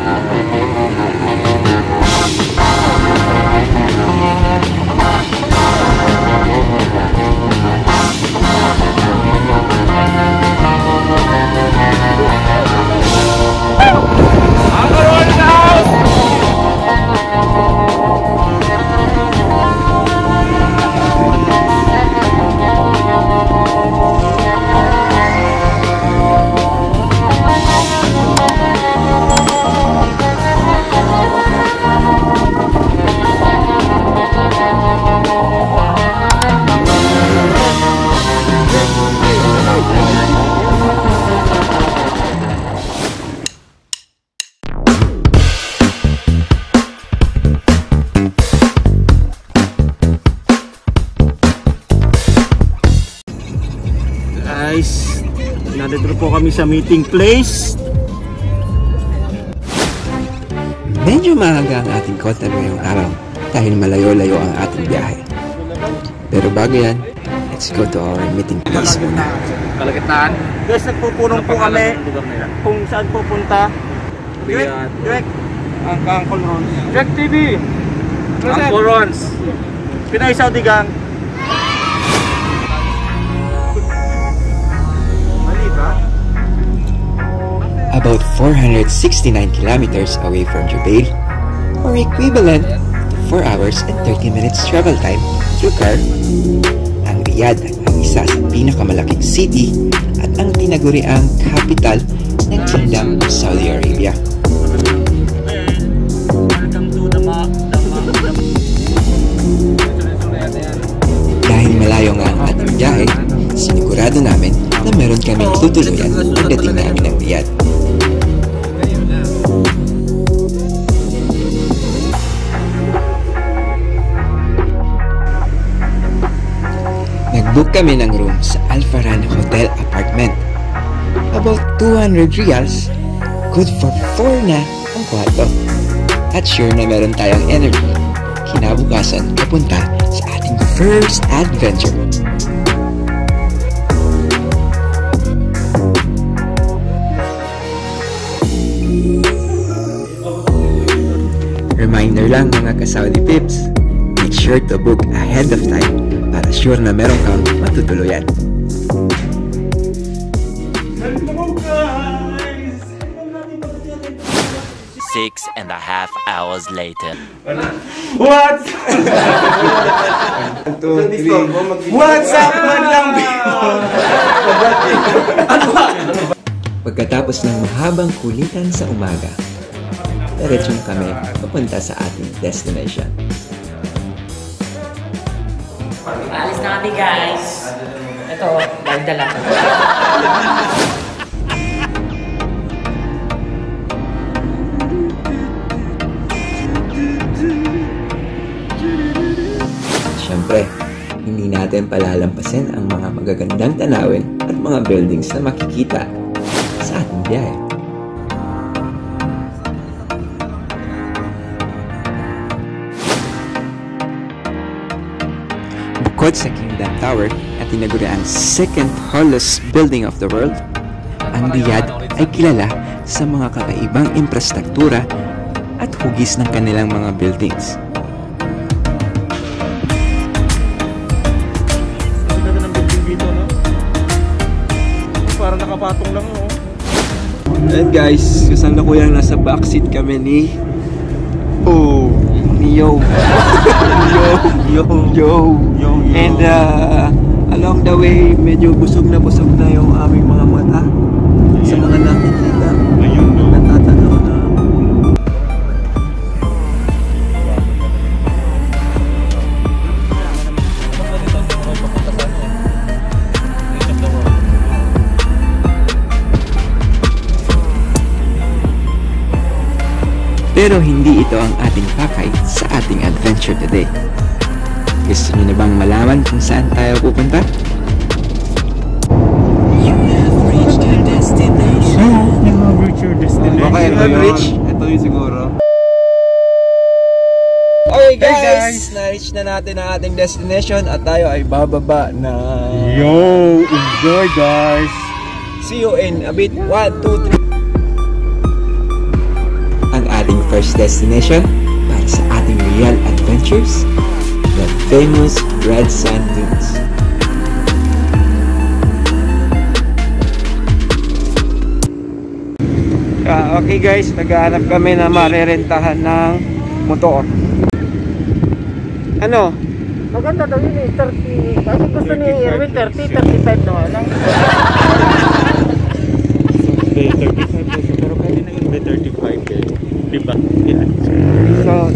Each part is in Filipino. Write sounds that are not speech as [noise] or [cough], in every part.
Guys, nandito po kami sa meeting place. Medyo maaga ang ating konta ngayong araw dahil malayo-layo ang ating biyahe. Pero bago yan, let's go to our meeting place muna. Kalagitnaan. Guys, nagpupunong po kami kung saan pupunta. Direct, Riyadh. direct. Ang Kangkol Ron. Jack TV. Ang Corons. Pinay Saudi Gang. 469 kilometers away from Jubail, or equivalent to 4 hours and 30 minutes travel time through car, ang Riyadh ang isa sa pinakamalaking city at ang tinaguriang capital ng Kingdom of Saudi Arabia. Dahil malayo nga ang ating biyahe, sinigurado namin na meron kaming tutuluyan pagdating namin ng Riyadh. Nag-book kami ng room sa Al Farhan Hotel Apartment. About 200 reals, good for 4 na ang kwarto. At sure na meron tayong energy, kinabukasan papunta sa ating first adventure. Reminder lang mga ka-Saudi Pips, make sure to book ahead of time para sure na meron kang matutuluyan. Six and a half hours later. What? What's up, man lang Pagkatapos ng mahabang kulitan sa umaga, diretsyon kami papunta sa ating destination. Alis na kami guys. Ito, na lang. Siyempre, hindi natin palalampasin ang mga magagandang tanawin at mga buildings na makikita sa ating biyahe. Bukod sa Kingdom Tower at tinaguri ang second tallest building of the world, ang Riyadh ay kilala sa mga kakaibang infrastruktura at hugis ng kanilang mga buildings. Parang nakapatong lang, oh. And guys, kasalukuyang nasa backseat kami ni Yo. Yo. Yo. Yo. Yo, yo. And uh, along the way, medyo busog na busog na yung aming mga mata sa mga nakikita. Ayun, no? Natatanaw na. Pero hindi ito ang ating pakay sa ating adventure today. Gusto niyo na bang malaman kung saan tayo pupunta? You have reached your destination. Reach your destination. Baka ito yun. Ito yun siguro. Okay Hey, guys, guys! na-reach na natin ang ating destination at tayo ay bababa na. Yo! Enjoy, guys! See you in a bit. 1, 2, 3. first destination sa ating real adventures, the famous Red Sand Dunes. Ah, okay guys, naghahanap kami na marerentahan ng motor. Ano? Maganda daw yun eh, 30. Kasi gusto ni 35 Erwin 30, 35 na. May 35 peso, pero pwede na yun may 35 peso. Diba? Yan. So,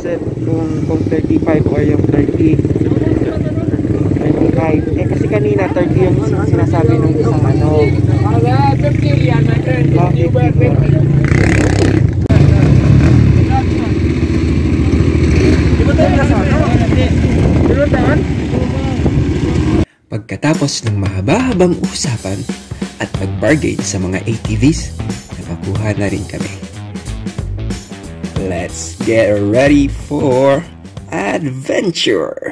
kasi kung, kung 35 or yung 30. 35. Eh kasi kanina 30 yung sinasabi ng isang ano. Ah, 50 yan, my friend. Pagkatapos ng mahaba-habang usapan at pag-bargain sa mga ATVs, nakakuha na rin kami. Let's get ready for adventure!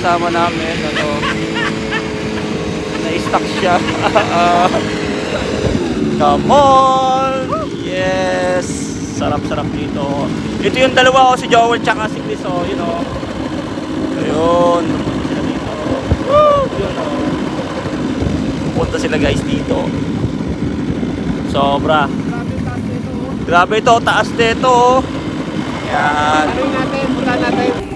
Kasama namin. Ano, na-stuck siya. [laughs] Come on! Yes! Sarap-sarap dito. Ito yung dalawa ko, si Joel tsaka si Chris. Oh, you know. Ayun. Sila dito. Oh. Sila guys dito. Sobra. Grabe ito, taas nito. oh. Yan. Right?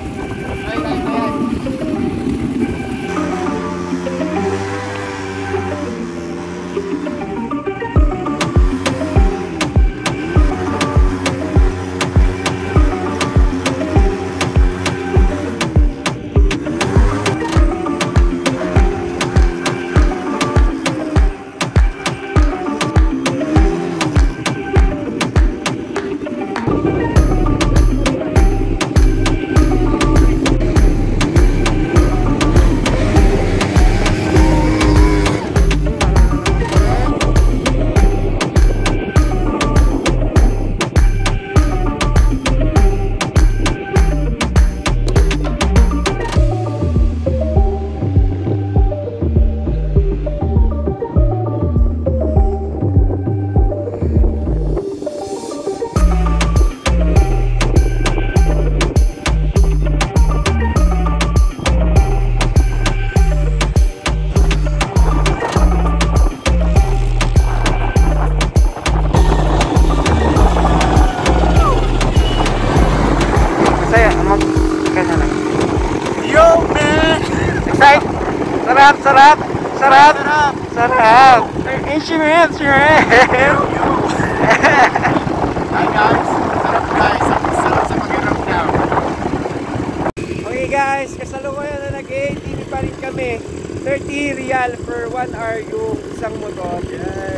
1 hour yung isang motor.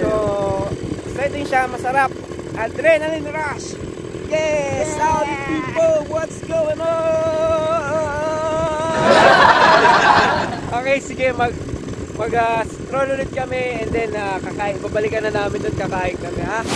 So, exciting siya, masarap. Adrenaline rush! Yes! Saudi people, what's going on? [laughs] okay, sige, mag mag uh, stroll ulit kami and then uh, kakain, babalikan na namin doon kakain kami ha.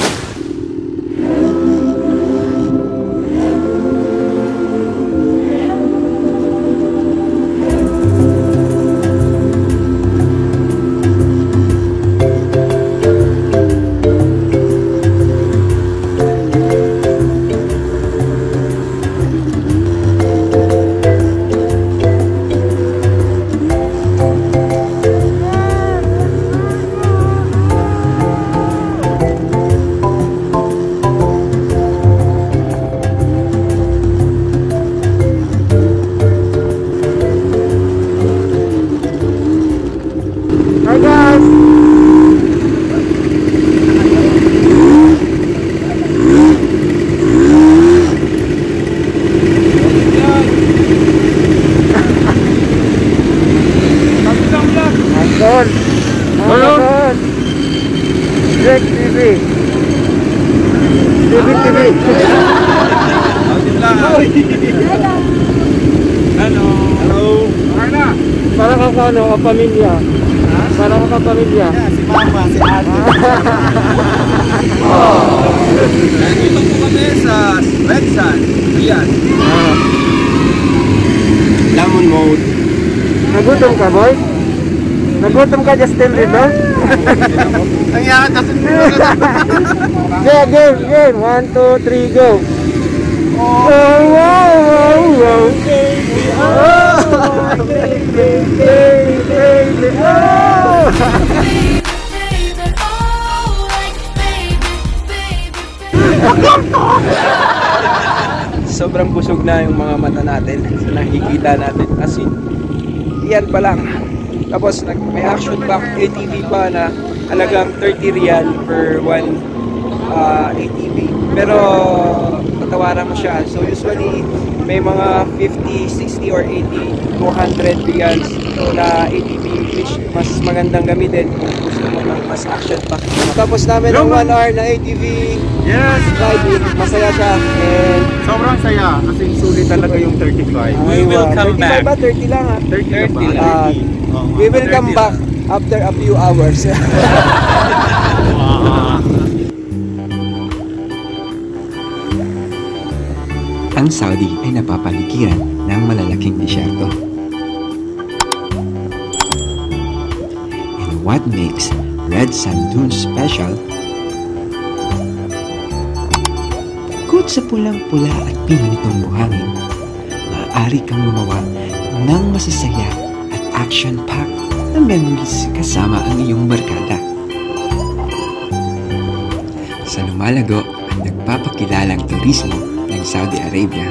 Nandun! Nandun! Direct TV! TV TV! Hello! Hello! Na! Para ka sa ano, kapamilya. Para ka kapamilya. Si Mama, si Ate. Nandito po kami sa Red Sun. Ayan. Lemon mode. Nagutom ka, boy? Nagutom ka, Justin Bieber? Ang yakan kasi Game, game, game. One, two, three, go. Oh, wow, wow, wow. Oh, baby, baby, baby, oh. sobrang busog na yung mga mata natin sa nakikita natin as in yan pa lang tapos nag, may action back ATV pa na halagang 30 real per one uh, ATV pero tatawaran mo siya. So usually may mga 50, 60 or 80 200 reals na ATV which mas magandang gamitin kung gusto mo ng mas action pack tapos namin ang 1 hour na ATV Yes! riding masaya siya. And Sobrang saya kasi sulit talaga yung 35. We will come 35 back. ba? 30 lang ah. 30 na ba? Ah, we will come back after a few hours. [laughs] [laughs] Ang Saudi ay napapaligiran ng malalaking disyerto. And what makes Red Sand Dunes special? Sa pulang-pula at pino nitong buhangin, maaari kang gumawa ng masasaya at action-packed na memories kasama ang iyong barkada. Sa lumalago at nagpapakilalang turismo ng Saudi Arabia,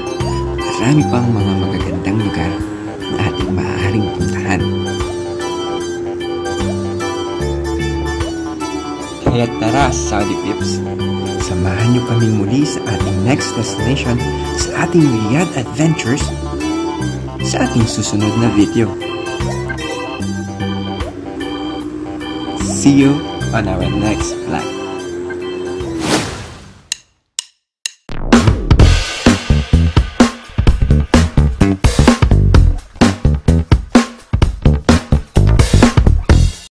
marami pang mga magagandang lugar na ating maaaring puntahan. Kaya tara, Saudi Pips! Samahan niyo kaming muli sa ating next destination sa ating Riyadh Adventures sa ating susunod na video. See you on our next vlog.